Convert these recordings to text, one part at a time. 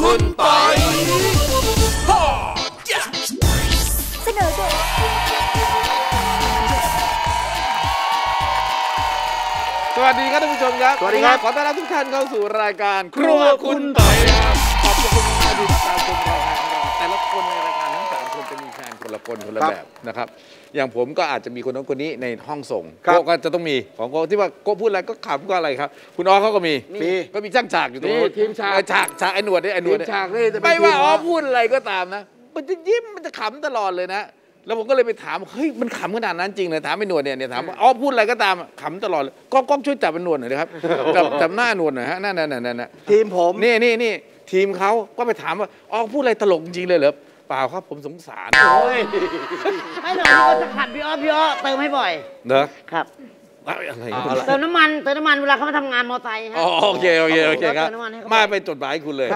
คุณปอยเสนอโดยสวัสดีครับท่านผู้ชมครับ สวัสดีครับ ขอต้อนรับทุกท่านเข้าสู่รายการ ครัวคุณปอยครับขอบคุณมากที่ติดตามชมรายการของเราแต่ละคน แฟนคนละคนคนละแบบนะครับ อย่างผมก็อาจจะมีคนนั้นคนนี้ในห้องส่งครับโกก็จะต้องมีของโกที่ว่าโกพูดอะไรก็ขำก็อะไรครับ คุณอ๋อเขาก็มีมีก็มีช่างฉากอยู่ตรงนู้นนี่ทีมฉากเออฉากฉากไอ้หนวดเนี่ยไอ้หนวดเนี่ยทีมฉากนี่จะเป็นไม่ว่าทีมอ๋ออ๋อพูดอะไรก็ตามนะ มันจะยิ้มมันจะขำตลอดเลยนะแล้วผมก็เลยไปถามเฮ้ยมันขำขนาดนั้นจริงเลยถามไอ้หนวดเนี่ยเนี่ยถามว่าอ๋อพูดอะไรก็ตามขำตลอดเลยก็ก้องช่วยจับไอ้หนวดหน่อยนะครับจับจับหน้าหนวดหน่อยฮะนั่นนั่นนั่นนั่นทีมผมนี่นี่นี่ทีมเขาก็ไปถามว่าอ๋อพูดอะไรตลกจริงเลยเหรอ เปล่าครับผมสงสารโอ้ยไม่หรอกพี่ก็จะขับพี่อ้อพี่อ้อเติมให้บ่อยเนอะครับอะไรเอาละเติมน้ำมันเติมน้ำมันเวลาเขามาทำงานมอไซค์ฮะอ๋อโอเคโอเคโอเคครับเติมน้ำมันให้เขามาเป็นจดหมายให้คุณเลย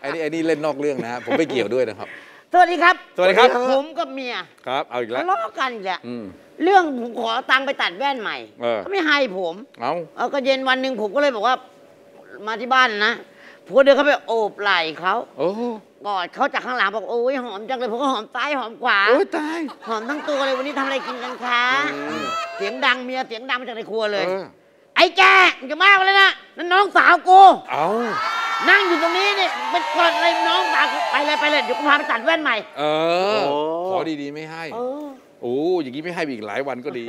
ไอ้นี่ไอ้นี่เล่นนอกเรื่องนะฮะผมไม่เกี่ยวด้วยนะครับสวัสดีครับ สวัสดีครับ ผมกับเมีย ครับ เอาอีกแล้วทะเลาะกันอีกแล้วอืมเรื่องผมขอตังค์ไปตัดแว่นใหม่เออเขาไม่ให้ผม เอาเอาก็เย็นวันหนึ่งผมก็เลยบอกว่า มาที่บ้านนะผมก็เดินเข้าไปโอบไหล่เขาโอ้ กอดเขาจากข้างหลังบอกโอ้ยหอมจังเลยผมก็หอมซ้ายหอมขวา โอ้ยตาย หอมทั้งตัวเลยวันนี้ทำอะไรกินกันคะเสียงดังเมียเสียงดังมาจากในครัวเลย เออไอ้แกมึงจะมากเลยนะนั่นน้องสาวกูเอานั่งอยู่ตรงนี้เนี่ยเป็นกอดอะไรน้องสาวกูไปเลยไปเลยเดี๋ยวกูพาไปตัดแว่นใหม่เออ โอ้ ขอดีๆไม่ให้ เออ โอ้อย่างนี้ไม่ให้ไปอีกหลายวันก็ดี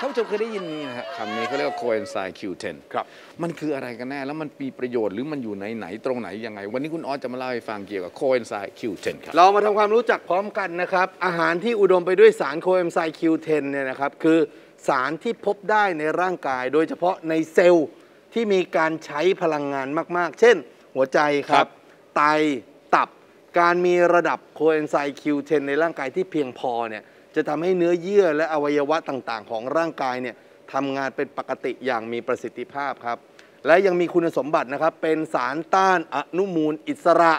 ท่านผู้ชมเคยได้ยินนี้นะครับคำนี้เขาเรียกว่า coenzyme Q10 ครับ มันคืออะไรกันแน่ แล้วมันมีประโยชน์หรือมันอยู่ไหนไหนตรงไหนยังไง วันนี้คุณออสจะมาเล่าให้ฟังเกี่ยวกับ coenzyme Q10 ครับ เรามาทำความรู้จักพร้อมกันนะครับ อาหารที่อุดมไปด้วยสารโคเอนไซม์ Q10 เนี่ยนะครับ คือสารที่พบได้ในร่างกาย โดยเฉพาะในเซลล์ที่มีการใช้พลังงานมาก ๆ เช่น หัวใจคครัรับ บ ไต ตับ การมีระดับโคเอนไซม์ Q10 ในร่างกายที่เพียงพอเนี่ย จะทำให้เนื้อเยื่อและอวัยวะต่างๆ ของร่างกายเนี่ยทำงานเป็นปกติอย่างมีประสิทธิภาพครับ และยังมีคุณสมบัตินะครับ เป็นสารต้านอนุมูลอิสระ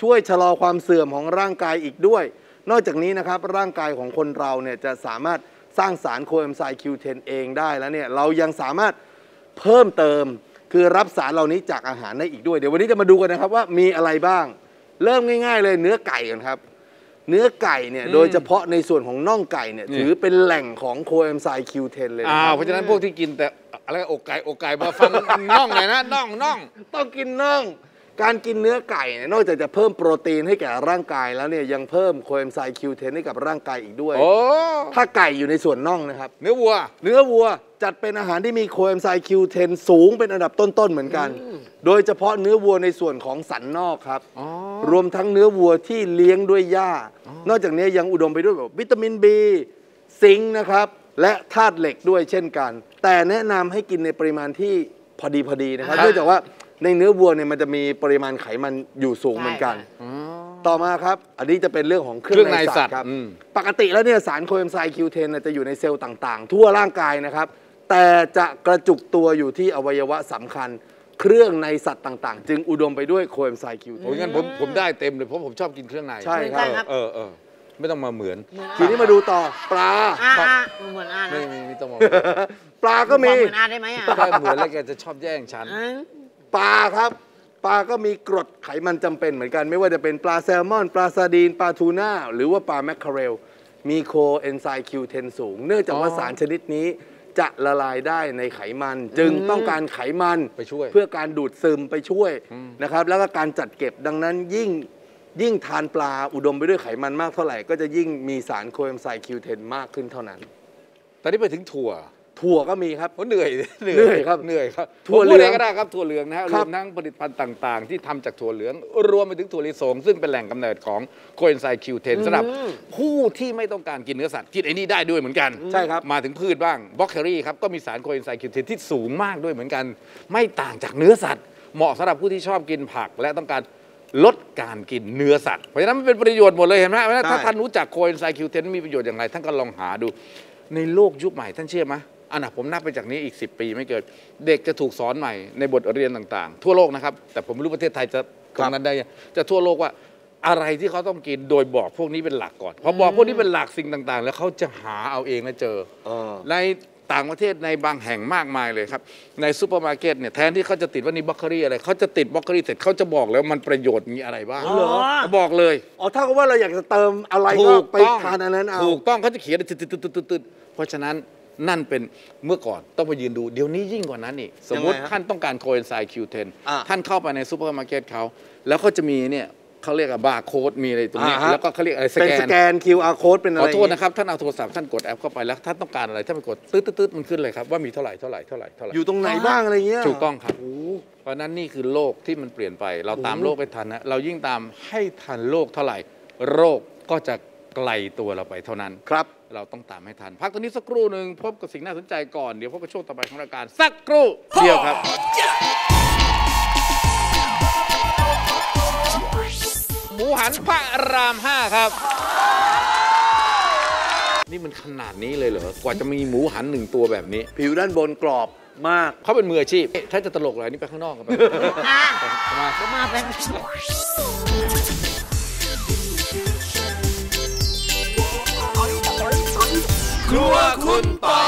ช่วยชะลอความเสื่อมของร่างกายอีกด้วย นอกจากนี้นะครับร่างกายของคนเราเนี่ยจะสามารถสร้างสารโคเอนไซม์ Q10 เองได้แล้วเนี่ยเรายังสามารถเพิ่มเติม คือรับสารเหล่านี้จากอาหารได้อีกด้วย เดี๋ยววันนี้จะมาดูกันนะครับว่ามีอะไรบ้าง เริ่มง่าย ๆ เลยเนื้อไก่กันครับ เนื้อไก่เนี่ยโดยเฉพาะในส่วนของน่องไก่เนี่ยนี่ถือเป็นแหล่งของโคเอนไซม์ Q10 เลยนะอ้าควรับเพราะฉะนั้นพวกที่กินแต่อะไรอกไก่อกไก่มาฟังน่องหน่อยนะน่องน่องต้องกินน่องการกินเนื้อไก่เนี่ยนอกจากจะเพิ่มโปรตีนให้แก่ร่างกายแล้วเนี่ยยังเพิ่มโคเอนไซม์ Q10 ให้กับร่างกายอีกด้วยโอ้ถ้าไก่อยู่ในส่วนน่องนะครับ เนื้อวัว เนื้อวัวจัดเป็นอาหารที่มีโคเอนไซม์ Q10 สูงเป็นอันดับต้นๆเหมือนกัน โดยเฉพาะเนื้อวัวในส่วนของสันนอกครับอ๋อ รวมทั้งเนื้อวัวที่เลี้ยงด้วยหญ้า นอกจากนี้ยังอุดมไปด้วยแบบวิตามิน B ซิงค์นะครับ และธาตุเหล็กด้วยเช่นกัน แต่แนะนำให้กินในปริมาณที่พอดีพอดีนะครับครับเนื่องจากว่าในเนื้อวัวเนี่ยมันจะมีปริมาณไขมันอยู่สูงเหมือนกัน ต่อมาครับ อันนี้จะเป็นเรื่องของเครื่เครื่อองงในในสัสัตตว์ว์ครับอืมปกติแล้วเนี่ยสารโคเอนไซม์ Q10 เนี่ยจะอยู่ในเซลล์ต่างๆ ทั่วร่างกายนะครับ แต่จะกระจุกตัวอยู่ที่อวัยวะสำคัญ เครื่องในสัตว์ต่าง ๆ จึงอุดมไปด้วยโคเอนไซม์ Q10 โอ้ยงั้นผมผมได้เต็มเลยเพราะผมชอบกินเครื่องในใช่เหมือนกันครับ เออเออไม่ต้องมาเหมือน ทีนี้มาดูต่อปลาอ่าอ่าเหมือนอ่านไม่นะไม่ไม่ต้องมาปลาก็มี เหมือนอ่านได้ไหมอะถ้าเหมือนแล้วแกจะชอบแย่งฉันอ่าปลาครับ ปลาก็มีกรดไขมันจำเป็นเหมือนกัน ไม่ว่าจะเป็นปลาแซลมอน ปลาซาร์ดีน ปลาทูน่า หรือว่าปลา mackerel มีโคเอนไซม์ Q10 สูง เนื่องจากว่าอ๋อสารชนิดนี้ จะละลายได้ในไขมัน จึงต้องการไขมันไปช่วย เพื่อการดูดซึมไปช่วยนะครับ แล้วก็การจัดเก็บดังนั้นยิ่งยิ่งทานปลาอุดมไปด้วยไขมันมากเท่าไหร่ ก็จะยิ่งมีสารโคเอนไซม์ Q10 มากขึ้นเท่านั้น ตอนนี้ไปถึงถั่ว ถั่วก็มีครับโอ้เหนื่อยเหนื่อยครับเหนื่อยครับถั่วผมพูดเหลืองอะไรก็ได้ครับถั่วเหลืองนะฮะครับรวมทั้งผลิตภัณฑ์ต่างๆ ที่ทำจากถั่วเหลือง รวมไปถึงถั่วลิสงซึ่งเป็นแหล่งกำเนิดของโคเอนไซม์ Q10 สำหรับผู้ที่ไม่ต้องการกินเนื้อสัตว์กินไอ้นี่ได้ด้วยเหมือนกันใช่ครับมาถึงพืชบ้างบล็อกเคอรี่ครับก็มีสารโคเอนไซม์ Q10 ที่สูงมากด้วยเหมือนกัน ไม่ต่างจากเนื้อสัตว์ เหมาะสำหรับผู้ที่ชอบกินผักและต้องการลดการกินเนื้อสัตว์เพราะฉะนั้นมันเป็นประโยชน์หมดเลยเห็นไหมเพราะฉะนั้นถ้าใช่ท่านรู้จักโคเอนไซม์ Q10 มีประโยชน์อย่างไรท่านก็ลองหาดูในโลกยุคใหม่ท่านเชื่อไหม อันน่ะผมนับไปจากนี้อีก 10 ปีไม่เกินเด็กจะถูกสอนใหม่ในบทเรียนต่างๆ ทั่วโลกนะครับ แต่ผมไม่รู้ประเทศไทยจะตรงนั้นได้ยังจะทั่วโลกว่าอะไรที่เขาต้องกินโดยบอกพวกนี้เป็นหลักก่อนพอบอกพวกนี้เป็นหลักสิ่งต่างๆ แล้วเขาจะหาเอาเองแล้วเจอเออในต่างประเทศในบางแห่งมากมายเลยครับ ในซูเปอร์มาร์เก็ตเนี่ยแทนที่เขาจะติดว่านี่บล็อกเกอรี่อะไรเขาจะติดบล็อกเกอรี่เสร็จเขาจะบอกแล้วมันประโยชน์มีอะไรบ้างอ๋อเหรอเขาบอกเลยอ๋อเท่ากับว่าเราอยากจะเติมอะไรก็ไปทานอันนั้นเอาถูกต้องเขาจะเขียนตึ๊ดตึ๊ดตึ๊ดตึ๊ดตึ๊ดเพราะฉะนั้น นั่นเป็นเมื่อก่อนต้องไปยืนดู เดี๋ยวนี้ยิ่งกว่านั้นอีกสมมติยังไงฮะท่านต้องการโคเอนไซม์ Q10 อ่าท่านเข้าไปในซูเปอร์มาร์เก็ตเขาแล้วเขาจะมีเนี่ยเขาเรียกว่าบาร์โค้ดมีอะไรตรงนี้อ่าฮะแล้วก็เขาเรียกอะไรสเป็นแกสนแกน QR code เป็นอะไรขอโทษย่างงี้นะครับ ท่านเอาโทรศัพท์ท่านกดแอปเข้าไปแล้วท่านต้องการอะไรท่านไปกดตืดตืดตืดมันขึ้นเลยครับว่ามีเท่าไหร่เท่าไหร่เท่าไหร่เท่าไหร่อยู่ตรงไหนบ้างอะไรเงี้ยถูกต้องครับโอ้เพราะฉะนั้นนี่คือโลกที่มันเปลี่ยนไป เราตามโอ้โลกไปทันนะเรายิ่งตามให้ทันโลกเท่าไหร่ โรคก็จะไกลตัวเราไปเท่านั้นครับ เราต้องตามให้ทัน พักตรงนี้สักครู่หนึ่งพบกับสิ่งน่าสนใจก่อน เดี๋ยวพบกับช่วงต่อไปของรายการสักครู่เดียวครับ หมูหันพระรามห้าครับ นี่มันขนาดนี้เลยเหรอ กว่าจะมีหมูหันหนึ่งตัวแบบนี้ ผิวด้านบนกรอบมาก เขาเป็นมืออาชีพถ้าจะตลกอะไรนี่ไปข้างนอกกันไปอะมาก็มาเป็ ครัวคุณปอย